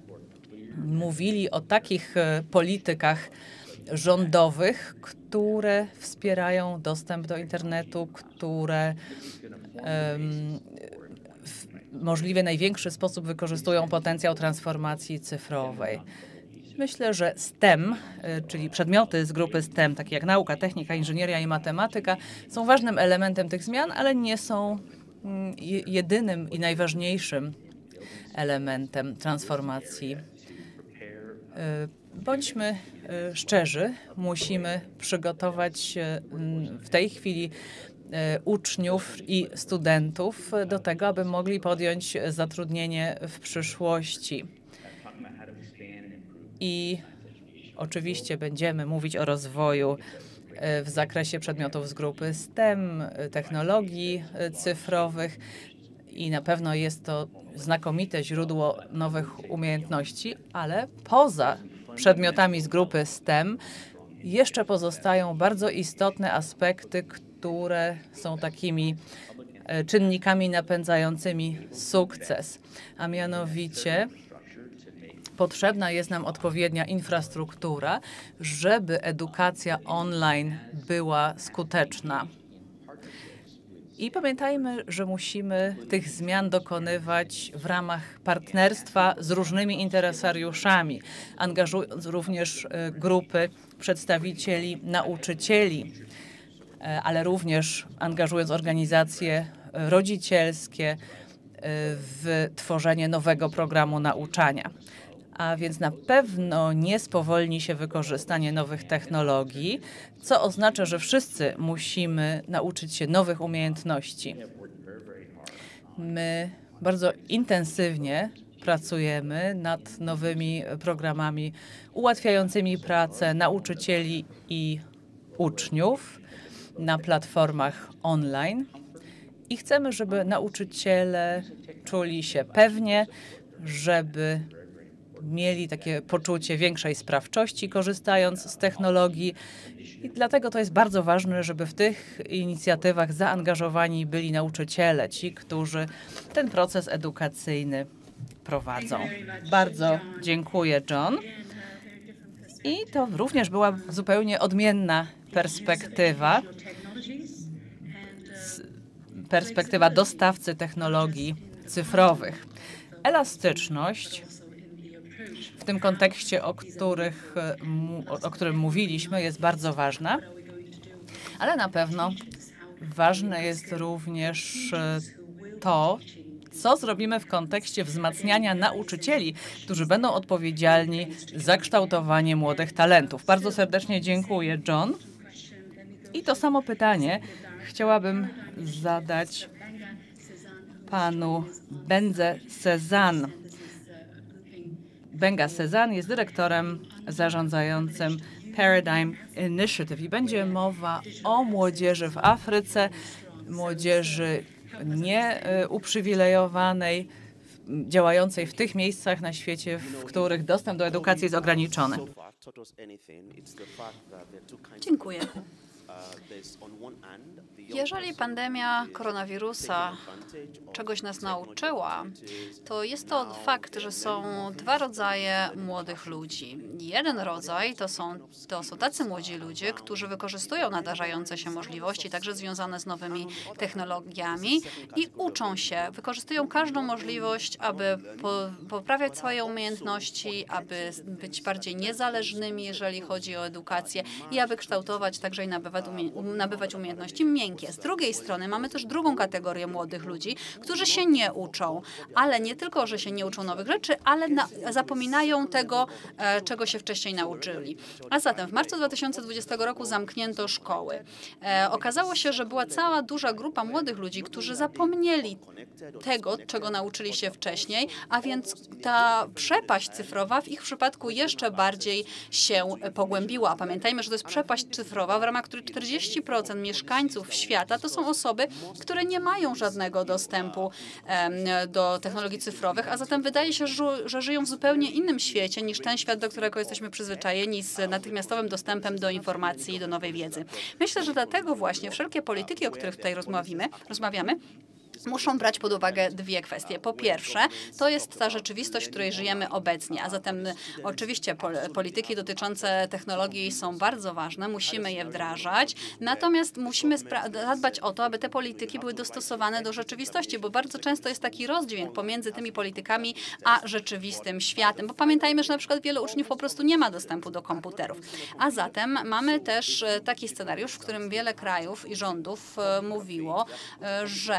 mówili o takich e, politykach rządowych, które wspierają dostęp do internetu, które w możliwie największy sposób wykorzystują potencjał transformacji cyfrowej. Myślę, że STEM, y, czyli przedmioty z grupy STEM, takie jak nauka, technika, inżynieria i matematyka, są ważnym elementem tych zmian, ale nie są mm, jedynym i najważniejszym elementem transformacji y, Bądźmy e, szczerzy, musimy przygotować e, w tej chwili e, uczniów i studentów do tego, aby mogli podjąć zatrudnienie w przyszłości. I oczywiście będziemy mówić o rozwoju w zakresie przedmiotów z grupy STEM, technologii cyfrowych i na pewno jest to znakomite źródło nowych umiejętności, ale poza przedmiotami z grupy STEM, jeszcze pozostają bardzo istotne aspekty, które są takimi e, czynnikami napędzającymi sukces, a mianowicie potrzebna jest nam odpowiednia infrastruktura, żeby edukacja online była skuteczna. I pamiętajmy, że musimy tych zmian dokonywać w ramach partnerstwa z różnymi interesariuszami, angażując również e, grupy przedstawicieli nauczycieli, e, ale również angażując organizacje rodzicielskie e, w tworzenie nowego programu nauczania a więc na pewno nie spowolni się wykorzystanie nowych technologii, co oznacza, że wszyscy musimy nauczyć się nowych umiejętności. My bardzo intensywnie pracujemy nad nowymi programami ułatwiającymi pracę nauczycieli i uczniów na platformach online. I chcemy, żeby nauczyciele czuli się pewnie, żeby mieli takie poczucie większej sprawczości, korzystając z technologii. I dlatego to jest bardzo ważne, żeby w tych inicjatywach zaangażowani byli nauczyciele, ci, którzy ten proces edukacyjny prowadzą. Bardzo dziękuję, John. I to również była zupełnie odmienna perspektywa perspektywa dostawcy technologii cyfrowych. Elastyczność tym kontekście, o, których, o którym mówiliśmy, jest bardzo ważna, ale na pewno ważne jest również e, to, co zrobimy w kontekście wzmacniania nauczycieli, którzy będą odpowiedzialni za kształtowanie młodych talentów. Bardzo serdecznie dziękuję, John. I to samo pytanie chciałabym zadać panu Benze Cezan. Benga Cezan jest dyrektorem zarządzającym Paradigm Initiative i będzie mowa o młodzieży w Afryce, młodzieży nieuprzywilejowanej, działającej w tych miejscach na świecie, w których dostęp do edukacji jest ograniczony. Dziękuję. Jeżeli pandemia koronawirusa czegoś nas nauczyła, to jest to fakt, że są dwa rodzaje młodych ludzi. Jeden rodzaj to są, to są tacy młodzi ludzie, którzy wykorzystują nadarzające się możliwości, także związane z nowymi technologiami i uczą się, wykorzystują każdą możliwość, aby po, poprawiać swoje umiejętności, aby być bardziej niezależnymi, jeżeli chodzi o edukację i aby kształtować także i nabywać, nabywać umiejętności miękkie. Z drugiej strony mamy też drugą kategorię młodych ludzi, którzy się nie uczą, ale nie tylko, że się nie uczą nowych rzeczy, ale na, zapominają tego, e, czego się wcześniej nauczyli. A zatem w marcu 2020 roku zamknięto szkoły. E, okazało się, że była cała duża grupa młodych ludzi, którzy zapomnieli tego, czego nauczyli się wcześniej, a więc ta przepaść cyfrowa w ich przypadku jeszcze bardziej się pogłębiła. Pamiętajmy, że to jest przepaść cyfrowa, w ramach której 40% mieszkańców świata to są osoby, które nie mają żadnego dostępu do technologii cyfrowych, a zatem wydaje się, że żyją w zupełnie innym świecie niż ten świat, do którego jesteśmy przyzwyczajeni z natychmiastowym dostępem do informacji i do nowej wiedzy. Myślę, że dlatego właśnie wszelkie polityki, o których tutaj rozmawiamy, rozmawiamy muszą brać pod uwagę dwie kwestie. Po pierwsze, to jest ta rzeczywistość, w której żyjemy obecnie, a zatem oczywiście polityki dotyczące technologii są bardzo ważne, musimy je wdrażać, natomiast musimy zadbać o to, aby te polityki były dostosowane do rzeczywistości, bo bardzo często jest taki rozdźwięk pomiędzy tymi politykami a rzeczywistym światem, bo pamiętajmy, że na przykład wielu uczniów po prostu nie ma dostępu do komputerów. A zatem mamy też e, taki scenariusz, w którym wiele krajów i rządów e, mówiło, że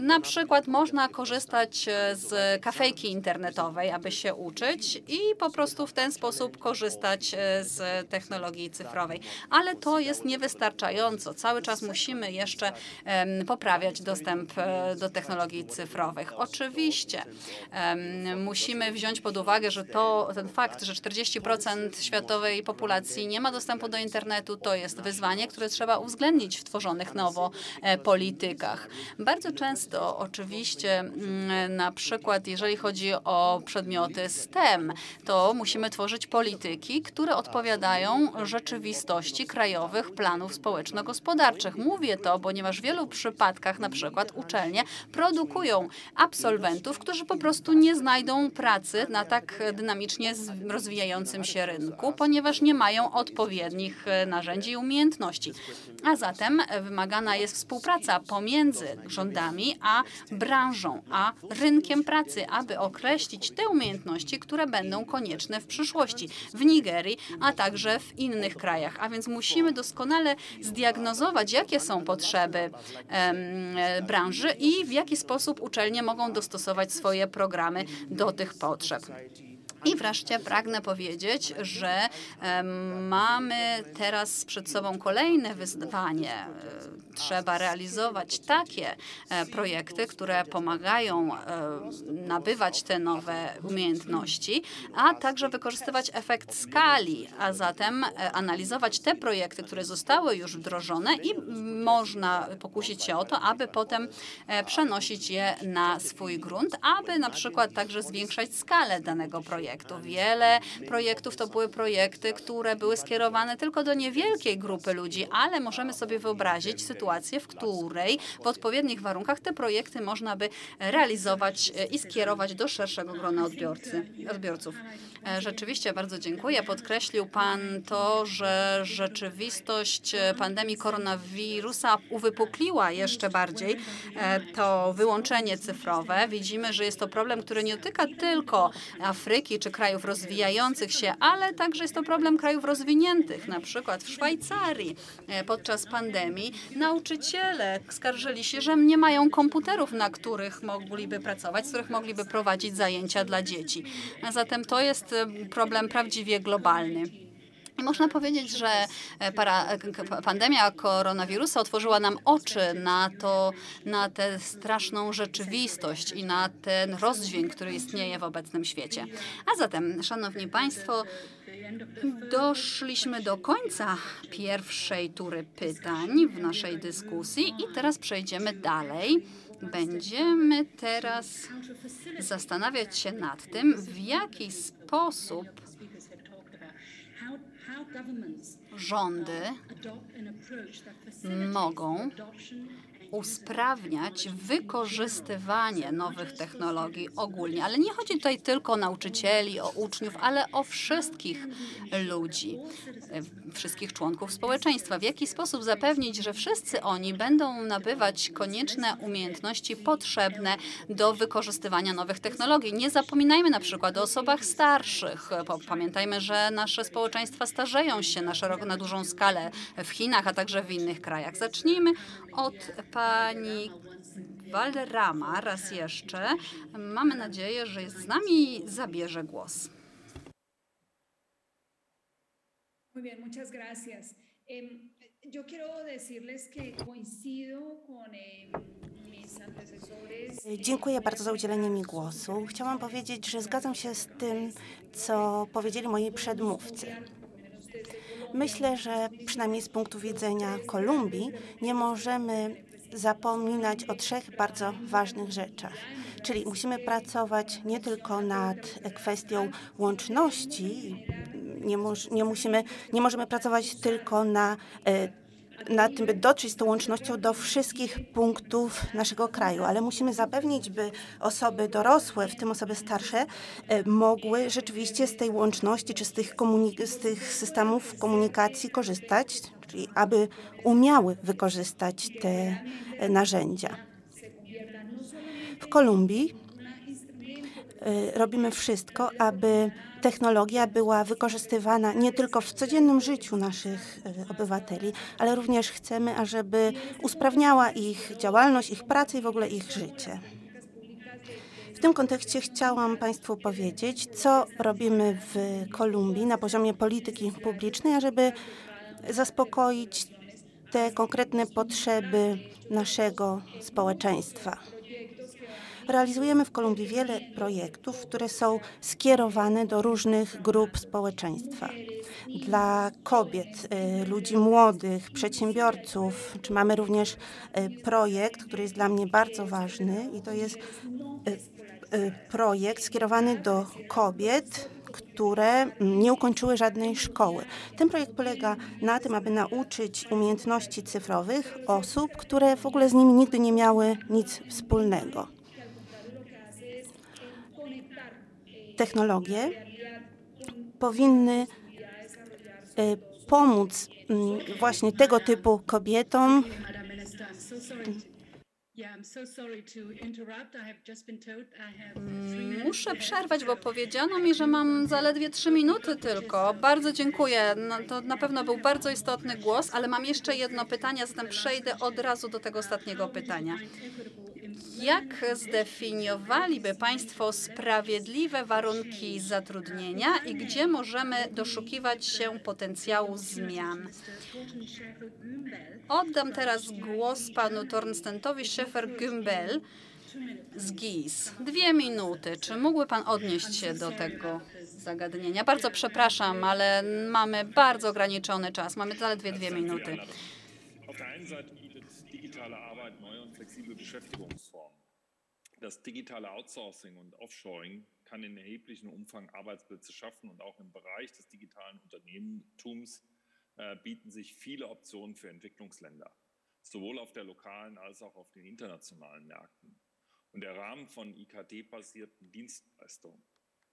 na przykład można korzystać e, z kafejki internetowej, aby się uczyć i po prostu w ten sposób korzystać e, z technologii cyfrowej. Ale to jest niewystarczająco. Cały czas musimy jeszcze poprawiać dostęp do technologii cyfrowych. Oczywiście musimy wziąć pod uwagę, że to ten fakt, że 40% światowej populacji nie ma dostępu do internetu, to jest wyzwanie, które trzeba uwzględnić w tworzonych nowo politykach. Bardzo często oczywiście mm, na przykład jeżeli chodzi o przedmioty STEM, to musimy tworzyć polityki, które odpowiadają rzeczywistości krajowych planów społeczno-gospodarczych. Mówię to, ponieważ w wielu przypadkach na przykład uczelnie produkują absolwentów, którzy po prostu nie znajdą pracy na tak dynamicznie rozwijającym się rynku, ponieważ nie mają odpowiednich e, narzędzi i umiejętności. A zatem wymagana jest współpraca pomiędzy rządami, a branżą, a rynkiem pracy, aby określić te umiejętności, które będą konieczne w przyszłości w Nigerii, a także w innych krajach. A więc musimy doskonale zdiagnozować, jakie są potrzeby branży i w jaki sposób uczelnie mogą dostosować swoje programy do tych potrzeb. I wreszcie pragnę powiedzieć, że mamy teraz przed sobą kolejne wyzwanie. Trzeba realizować takie e, projekty, które pomagają e, nabywać te nowe umiejętności, a także wykorzystywać efekt skali, a zatem e, analizować te projekty, które zostały już wdrożone i można pokusić się o to, aby potem przenosić je na swój grunt, aby na przykład także zwiększać skalę danego projektu projektu. Wiele projektów to były projekty, które były skierowane tylko do niewielkiej grupy ludzi, ale możemy sobie wyobrazić sytuację, w której w odpowiednich warunkach te projekty można by realizować e, i skierować do szerszego grona odbiorcy, odbiorców. E, Rzeczywiście bardzo dziękuję. Podkreślił Pan to, że rzeczywistość e, pandemii koronawirusa uwypukliła jeszcze bardziej to wyłączenie cyfrowe. Widzimy, że jest to problem, który nie dotyka tylko Afryki czy krajów rozwijających się, ale także jest to problem krajów rozwiniętych. Na przykład w Szwajcarii e, podczas pandemii nauczyciele skarżyli się, że nie mają komputerów, na których mogliby pracować, z których mogliby prowadzić zajęcia dla dzieci. A zatem to jest e, problem prawdziwie globalny. Można powiedzieć, że e, para, e, pandemia koronawirusa otworzyła nam oczy na to, na tę straszną rzeczywistość i na ten rozdźwięk, który istnieje w obecnym świecie. A zatem, Szanowni Państwo, doszliśmy do końca pierwszej tury pytań w naszej dyskusji i teraz przejdziemy dalej. Będziemy teraz zastanawiać się nad tym, w jaki sposób rządy mogą usprawniać wykorzystywanie nowych technologii ogólnie. Ale nie chodzi tutaj tylko o nauczycieli, o uczniów, ale o wszystkich ludzi, wszystkich członków społeczeństwa. W jaki sposób zapewnić, że wszyscy oni będą nabywać konieczne umiejętności potrzebne do wykorzystywania nowych technologii. Nie zapominajmy na przykład o osobach starszych. Pamiętajmy, że nasze społeczeństwa starzeją się na szeroko, na dużą skalę w Chinach, a także w innych krajach. Zacznijmy od pani Valderrama raz jeszcze. Mamy nadzieję, że jest z nami i zabierze głos. Muy bien, muchas gracias. Em, yo quiero decirles que coincido con em, mis antecesores. Dziękuję bardzo za udzielenie mi głosu. Chciałam powiedzieć, że zgadzam się z tym, co powiedzieli moi przedmówcy. Myślę, że przynajmniej z punktu widzenia Kolumbii nie możemy zapominać o trzech bardzo ważnych rzeczach. Czyli musimy pracować nie tylko nad kwestią łączności, nie, nie, musimy, nie możemy pracować tylko na e, na tym, by dotrzeć z tą łącznością do wszystkich punktów naszego kraju, ale musimy zapewnić, by osoby dorosłe, w tym osoby starsze, e, mogły rzeczywiście z tej łączności czy z tych, z tych systemów komunikacji korzystać, czyli aby umiały wykorzystać te e, narzędzia. W Kolumbii robimy wszystko, aby technologia była wykorzystywana nie tylko w codziennym życiu naszych e, obywateli, ale również chcemy, ażeby usprawniała ich działalność, ich pracę i w ogóle ich życie. W tym kontekście chciałam Państwu powiedzieć, co robimy w Kolumbii na poziomie polityki publicznej, ażeby zaspokoić te konkretne potrzeby naszego społeczeństwa. Realizujemy w Kolumbii wiele projektów, które są skierowane do różnych grup społeczeństwa. Dla kobiet, y, ludzi młodych, przedsiębiorców, czy mamy również y, projekt, który jest dla mnie bardzo ważny i to jest y, projekt skierowany do kobiet, które nie ukończyły żadnej szkoły. Ten projekt polega na tym, aby nauczyć umiejętności cyfrowych osób, które w ogóle z nimi nigdy nie miały nic wspólnego. Technologie powinny y, pomóc mm, właśnie tego typu kobietom. Muszę przerwać, bo powiedziano mi, że mam zaledwie trzy minuty tylko. Bardzo dziękuję. No, to na pewno był bardzo istotny głos, ale mam jeszcze jedno pytanie, zatem przejdę od razu do tego ostatniego pytania. Jak zdefiniowaliby Państwo sprawiedliwe warunki zatrudnienia i gdzie możemy doszukiwać się potencjału zmian? Oddam teraz głos panu Tornstentowi Szefer-Gümbel z GIS. Dwie minuty. Czy mógłby pan odnieść się do tego zagadnienia? Bardzo przepraszam, ale mamy bardzo ograniczony czas. Mamy zaledwie dwie minuty. Das digitale Outsourcing und Offshoring kann in erheblichem Umfang Arbeitsplätze schaffen und auch im Bereich des digitalen Unternehmertums äh, bieten sich viele Optionen für Entwicklungsländer, sowohl auf der lokalen als auch auf den internationalen Märkten. Und der Rahmen von IKT-basierten Dienstleistungen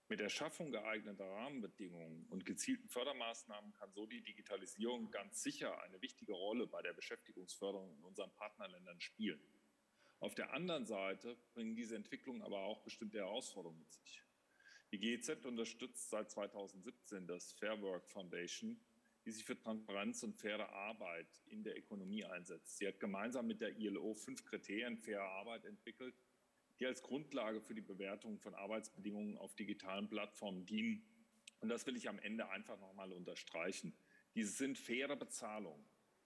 mit der Schaffung geeigneter Rahmenbedingungen und gezielten Fördermaßnahmen kann so die Digitalisierung ganz sicher eine wichtige Rolle bei der Beschäftigungsförderung in unseren Partnerländern spielen. Auf der anderen Seite bringen diese Entwicklungen aber auch bestimmte Herausforderungen mit sich. Die GEZ unterstützt seit 2017 das Fair Work Foundation, die sich für Transparenz und faire Arbeit in der Ökonomie einsetzt. Sie hat gemeinsam mit der ILO fünf Kriterien fairer Arbeit entwickelt, die als Grundlage für die Bewertung von Arbeitsbedingungen auf digitalen Plattformen dienen. Und das will ich am Ende einfach nochmal unterstreichen. Diese sind faire Bezahlung,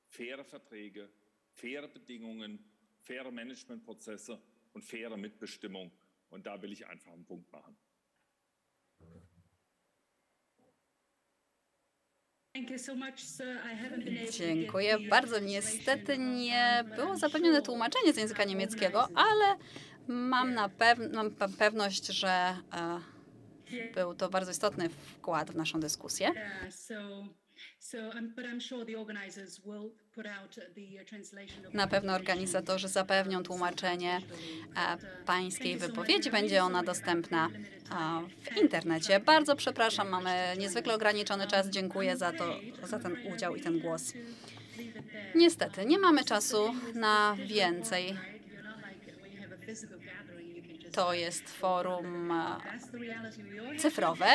faire Verträge, faire Bedingungen, faire Managementprozesse und faire Mitbestimmung. Und da will ich einfach einen Punkt machen. Dziękuję uh, bardzo. Niestety nie było zapewnione tłumaczenie z języka niemieckiego, ale mam na pew- mam pe- pewność, że e, był to bardzo istotny wkład w naszą dyskusję. Um, uh, Na pewno organizatorzy zapewnią tłumaczenie e, pańskiej wypowiedzi. Będzie ona dostępna w internecie. Bardzo przepraszam, mamy niezwykle ograniczony czas. Dziękuję za, to, za ten udział i ten głos. Niestety, nie mamy czasu na więcej. To jest forum e, cyfrowe.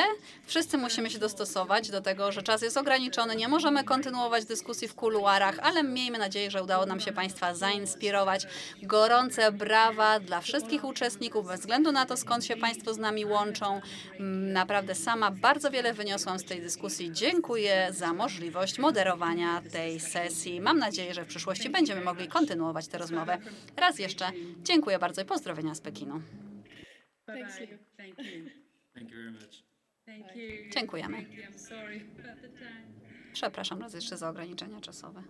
Wszyscy musimy się dostosować do tego, że czas jest ograniczony. Nie możemy kontynuować dyskusji w kuluarach, ale miejmy nadzieję, że udało nam się Państwa zainspirować. Gorące brawa dla wszystkich uczestników, bez względu na to, skąd się Państwo z nami łączą. Mm, Naprawdę sama bardzo wiele wyniosłam z tej dyskusji. Dziękuję za możliwość moderowania tej sesji. Mam nadzieję, że w przyszłości będziemy mogli kontynuować tę rozmowę. Raz jeszcze dziękuję bardzo i pozdrowienia z Pekinu. Bye Thanks, bye. Thank you. Thank you very much. Thank you. Dziękujemy. Thank you. I'm sorry about the time. Przepraszam raz jeszcze za ograniczenia czasowe.